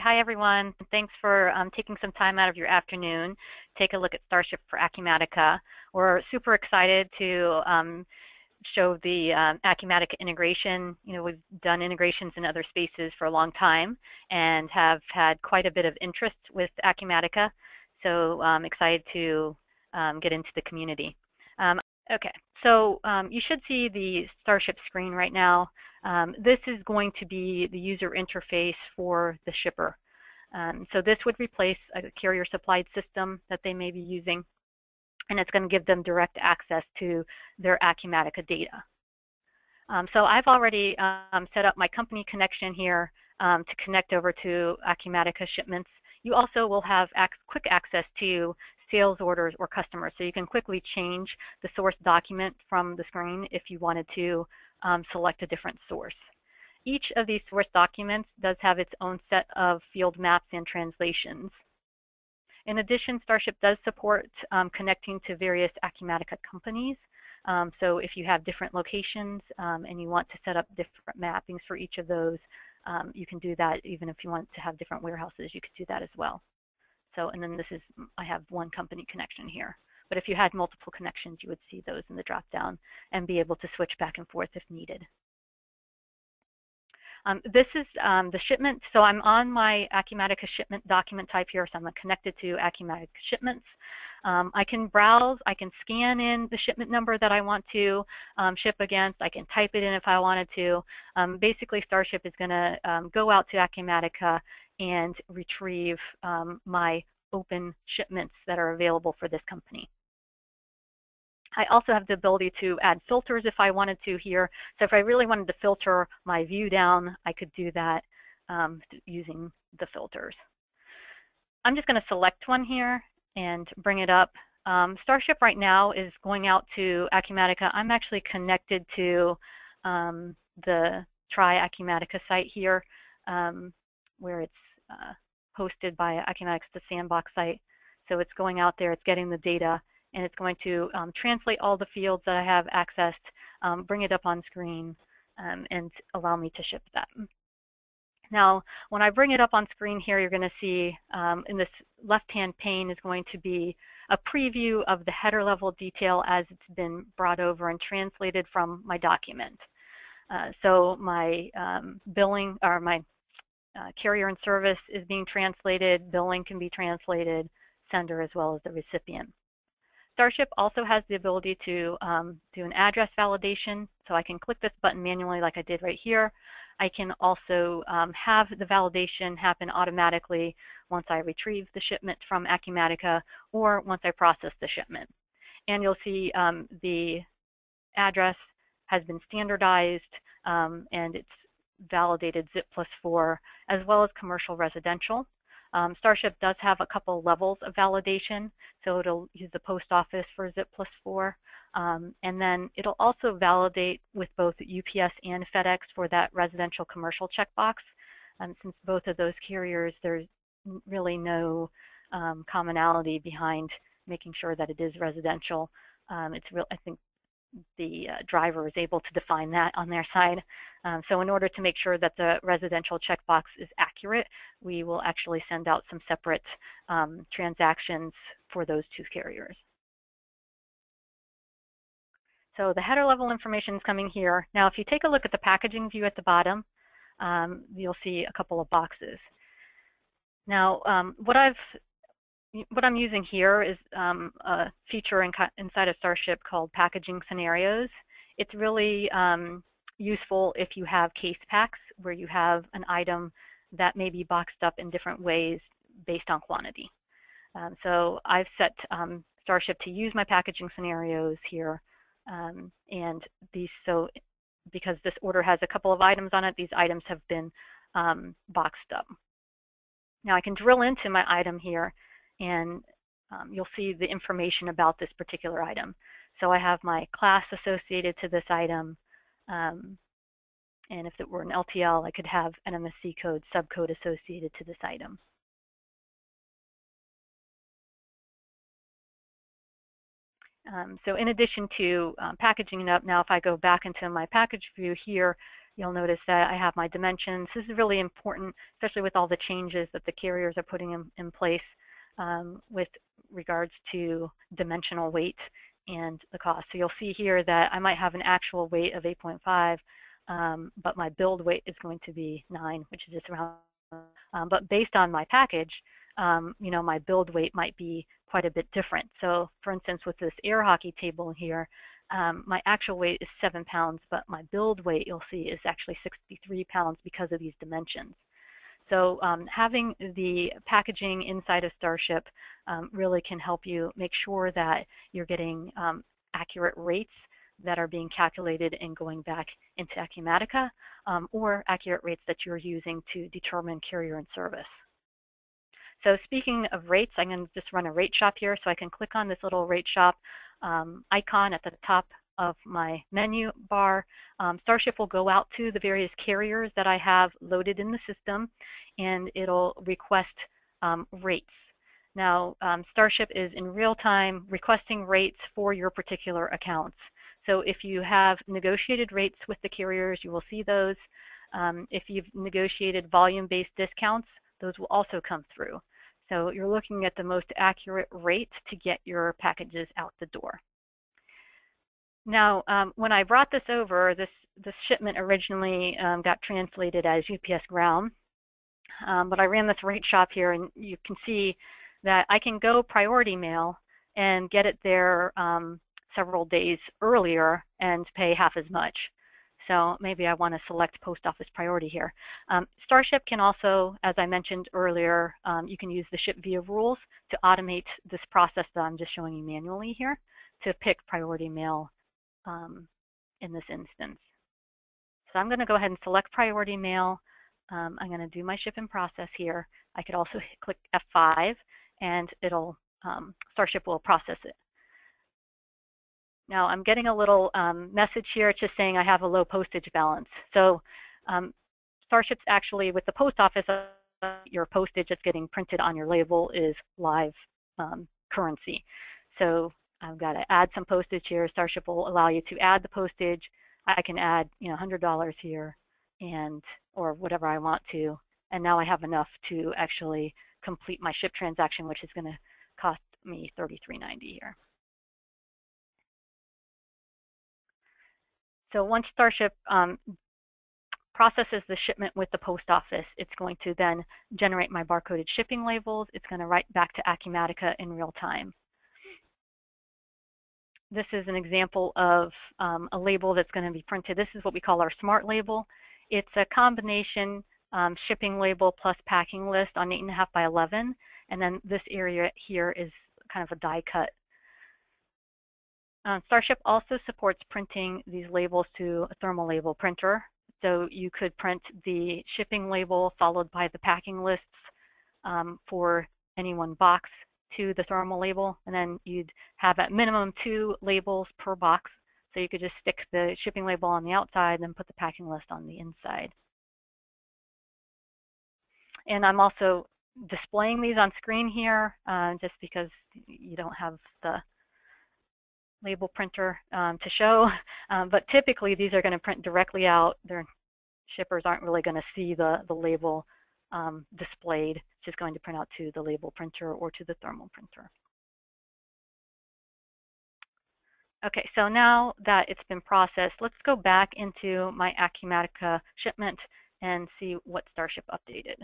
Hi, everyone. Thanks for um, taking some time out of your afternoon. Take a look at Starship for Acumatica. We're super excited to um, show the um, Acumatica integration. You know, we've done integrations in other spaces for a long time and have had quite a bit of interest with Acumatica. So I'm um, excited to um, get into the community. Um, okay, so you should see the Starship screen right now. Um, this is going to be the user interface for the shipper. Um, so this would replace a carrier supplied system that they may be using, and it's going to give them direct access to their Acumatica data. Um, so I've already um, set up my company connection here um, to connect over to Acumatica shipments. You also will have ac quick access to sales orders or customers. So you can quickly change the source document from the screen if you wanted to um, select a different source. Each of these source documents does have its own set of field maps and translations. In addition, Starship does support um, connecting to various Acumatica companies. Um, so if you have different locations um, and you want to set up different mappings for each of those, um, you can do that even if you want to have different warehouses, you could do that as well. So, and then this is, I have one company connection here. But if you had multiple connections, you would see those in the drop-down and be able to switch back and forth if needed. Um, this is um, the shipment. So I'm on my Acumatica shipment document type here. So I'm connected to Acumatica shipments. Um, I can browse. I can scan in the shipment number that I want to um, ship against. I can type it in if I wanted to. Um, basically, Starship is going to um, go out to Acumatica and retrieve my open shipments that are available for this company. I also have the ability to add filters if I wanted to here. So if I really wanted to filter my view down, I could do that um, using the filters. I'm just going to select one here and bring it up. Um, Starship right now is going out to Acumatica. I'm actually connected to um, the Try Acumatica site here, um, where it's uh, hosted by Acumatica, the sandbox site. So it's going out there, it's getting the data, and it's going to um, translate all the fields that I have accessed, um, bring it up on screen, um, and allow me to ship that. Now, when I bring it up on screen here, you're going to see um, in this left-hand pane is going to be a preview of the header level detail as it's been brought over and translated from my document. Uh, so my um, billing or my uh, carrier and service is being translated, billing can be translated, sender as well as the recipient. Starship also has the ability to um, do an address validation, so I can click this button manually like I did right here. I can also um, have the validation happen automatically once I retrieve the shipment from Acumatica or once I process the shipment. And you'll see um, the address has been standardized um, and it's validated ZIP plus 4 as well as commercial residential. Um, Starship does have a couple levels of validation, so it'll use the post office for ZIP plus 4, um, and then it'll also validate with both UPS and FedEx for that residential commercial checkbox. Um, since both of those carriers, there's really no um, commonality behind making sure that it is residential. Um, it's real, I think the uh, driver is able to define that on their side. Um, so in order to make sure that the residential checkbox is accurate, we will actually send out some separate um, transactions for those two carriers. So the header level information is coming here. Now if you take a look at the packaging view at the bottom, um, you'll see a couple of boxes. Now um, what I've what I'm using here is um, a feature in, inside of Starship called packaging scenarios. It's really um, useful if you have case packs where you have an item that may be boxed up in different ways based on quantity. Um, so I've set um, Starship to use my packaging scenarios here. Um, and these, so because this order has a couple of items on it, these items have been um, boxed up. Now I can drill into my item here and um, you'll see the information about this particular item. So I have my class associated to this item, um, and if it were an LTL, I could have NMFC code subcode associated to this item. Um, so in addition to um, packaging it up, now if I go back into my package view here, you'll notice that I have my dimensions. This is really important, especially with all the changes that the carriers are putting in, in place um, with regards to dimensional weight and the cost. So you'll see here that I might have an actual weight of 8.5, um, but my build weight is going to be 9, which is just around. Um, but based on my package, um, you know, my build weight might be quite a bit different. So for instance, with this air hockey table here, um, my actual weight is 7 pounds, but my build weight, you'll see, is actually 63 pounds because of these dimensions. So um, having the packaging inside of Starship um, really can help you make sure that you're getting um, accurate rates that are being calculated and going back into Acumatica, um, or accurate rates that you're using to determine carrier and service. So speaking of rates, I'm going to just run a rate shop here. So I can click on this little rate shop um, icon at the top of my menu bar. Um, Starship will go out to the various carriers that I have loaded in the system and it'll request um, rates. Now, um, Starship is in real time requesting rates for your particular accounts. So if you have negotiated rates with the carriers, you will see those. Um, if you've negotiated volume-based discounts, those will also come through. So you're looking at the most accurate rate to get your packages out the door. Now, um, when I brought this over, this, this shipment originally um, got translated as UPS ground, um, but I ran this rate shop here, and you can see that I can go priority mail and get it there um, several days earlier and pay half as much. So maybe I want to select post office priority here. Um, Starship can also, as I mentioned earlier, um, you can use the ship via rules to automate this process that I'm just showing you manually here to pick priority mail um, in this instance. So I'm going to go ahead and select priority mail. Um, I'm going to do my ship in process here. I could also click F5 and it'll um, Starship will process it. Now I'm getting a little um, message here it's just saying I have a low postage balance. So um, Starship's actually with the post office, uh, your postage that's getting printed on your label is live um, currency. So I've got to add some postage here. Starship will allow you to add the postage. I can add, you know, $100 here and or whatever I want to. And now I have enough to actually complete my ship transaction, which is going to cost me $33.90 here. So once Starship um, processes the shipment with the post office, it's going to then generate my barcoded shipping labels. It's going to write back to Acumatica in real time. This is an example of um, a label that's going to be printed. This is what we call our smart label. It's a combination um, shipping label plus packing list on 8.5 by 11. And then this area here is kind of a die cut uh, Starship also supports printing these labels to a thermal label printer. So you could print the shipping label followed by the packing lists um, for any one box to the thermal label, and then you'd have at minimum two labels per box. So you could just stick the shipping label on the outside and put the packing list on the inside. And I'm also displaying these on screen here uh, just because you don't have the label printer um, to show, um, but typically these are going to print directly out. Their shippers aren't really going to see the, the label um, displayed. Just going to print out to the label printer or to the thermal printer. Okay, so now that it's been processed, let's go back into my Acumatica shipment and see what Starship updated.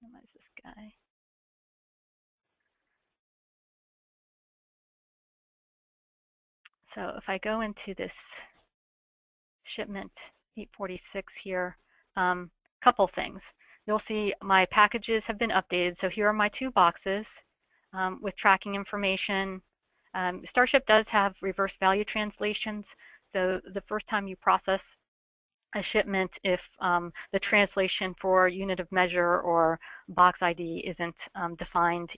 What is this guy? So if I go into this shipment 846 here, um, couple things. You'll see my packages have been updated. So here are my two boxes um, with tracking information. Um, Starship does have reverse value translations. So the first time you process a shipment, if um, the translation for unit of measure or box ID isn't um, defined,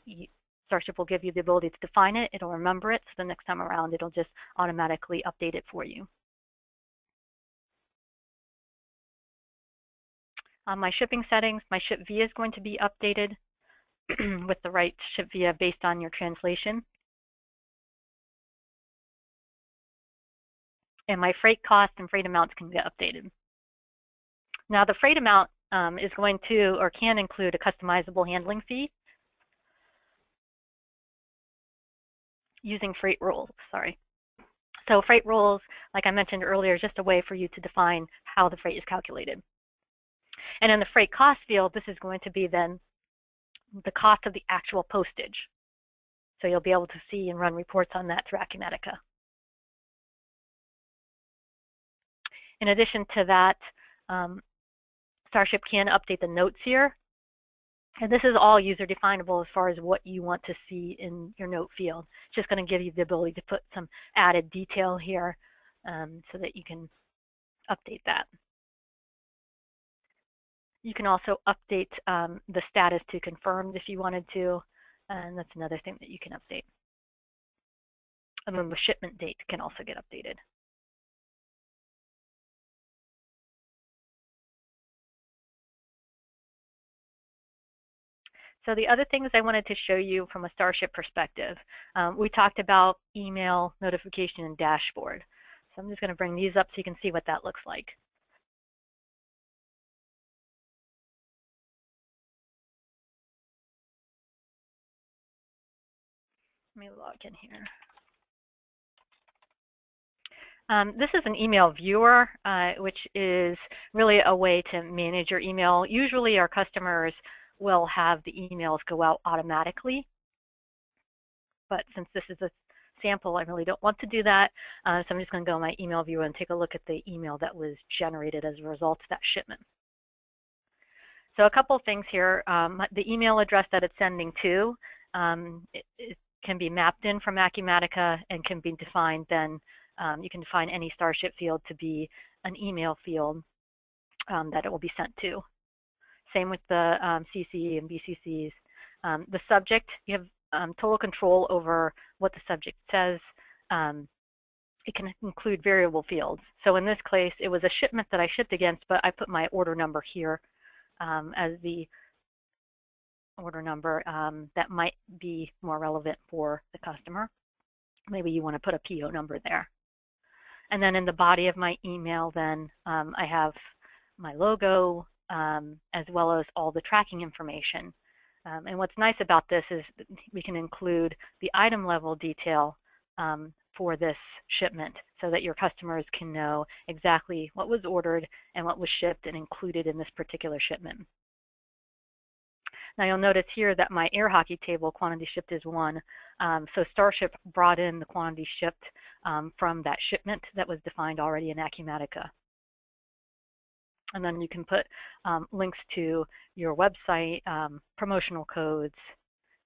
Starship will give you the ability to define it. It'll remember it, so the next time around it'll just automatically update it for you. My shipping settings, my ship via is going to be updated with the right ship via based on your translation. and my freight cost and freight amounts can get updated. Now the freight amount um, is going to or can include a customizable handling fee using freight rules, sorry. So freight rules, like I mentioned earlier, is just a way for you to define how the freight is calculated. And in the freight cost field, this is going to be then the cost of the actual postage. So you'll be able to see and run reports on that through Acumatica. In addition to that, um, Starship can update the notes here. And this is all user definable as far as what you want to see in your note field. It's just going to give you the ability to put some added detail here um, so that you can update that. You can also update um, the status to confirmed if you wanted to, and that's another thing that you can update. And then the shipment date can also get updated. So the other things I wanted to show you from a Starship perspective, um, we talked about email, notification, and dashboard. So I'm just going to bring these up so you can see what that looks like. Let me log in here. Um, this is an email viewer, uh, which is really a way to manage your email. Usually our customers will have the emails go out automatically. But since this is a sample, I really don't want to do that. Uh, so I'm just going to go in my email viewer and take a look at the email that was generated as a result of that shipment. So a couple things here. Um, the email address that it's sending to um, it, it can be mapped in from Acumatica and can be defined then. Um, you can define any Starship field to be an email field um, that it will be sent to. Same with the um, CCE and BCCs. Um, the subject, you have um, total control over what the subject says. Um, it can include variable fields. So in this case, it was a shipment that I shipped against, but I put my order number here as the order number um, that might be more relevant for the customer. Maybe you want to put a PO number there. And then in the body of my email, then I have my logo, um, as well as all the tracking information. Um, and what's nice about this is we can include the item level detail um, for this shipment so that your customers can know exactly what was ordered and what was shipped and included in this particular shipment. Now you'll notice here that my air hockey table quantity shipped is one. Um, so Starship brought in the quantity shipped um, from that shipment that was defined already in Acumatica. And then you can put um, links to your website, um, promotional codes,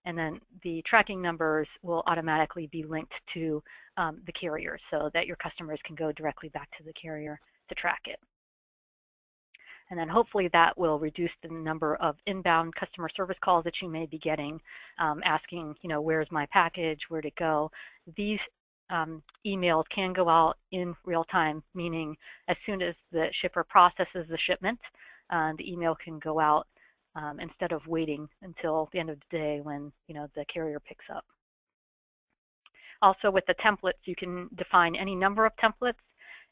and then the tracking numbers will automatically be linked to um, the carrier so that your customers can go directly back to the carrier to track it. And then hopefully that will reduce the number of inbound customer service calls that you may be getting, um, asking, you know, where's my package, where'd it go. These um, emails can go out in real time, meaning as soon as the shipper processes the shipment, uh, the email can go out um, instead of waiting until the end of the day when you know the carrier picks up. Also with the templates, you can define any number of templates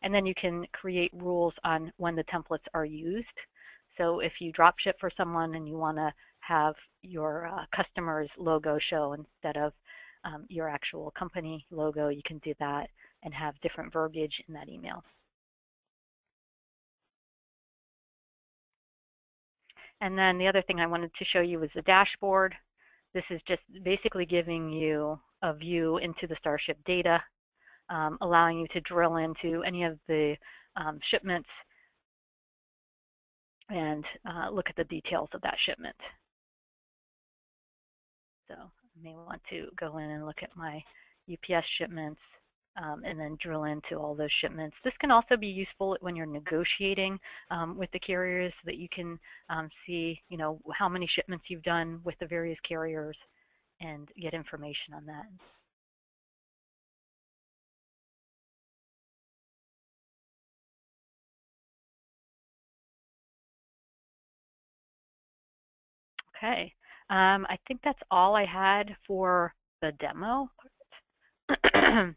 and then you can create rules on when the templates are used. So if you drop ship for someone and you want to have your uh, customer's logo show instead of um, your actual company logo, you can do that and have different verbiage in that email. And then the other thing I wanted to show you was the dashboard. This is just basically giving you a view into the Starship data, um, allowing you to drill into any of the um, shipments and uh, look at the details of that shipment. So I may want to go in and look at my UPS shipments um, and then drill into all those shipments. This can also be useful when you're negotiating um, with the carriers so that you can um, see, you know, how many shipments you've done with the various carriers and get information on that. Okay, um, I think that's all I had for the demo.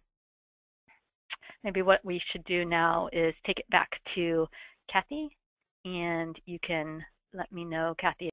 maybe what we should do now is take it back to Kathy, and you can let me know, Kathy,